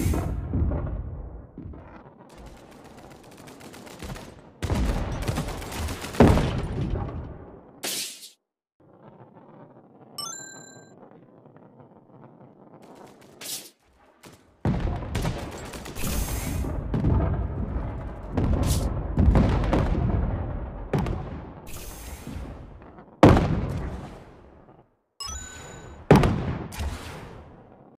you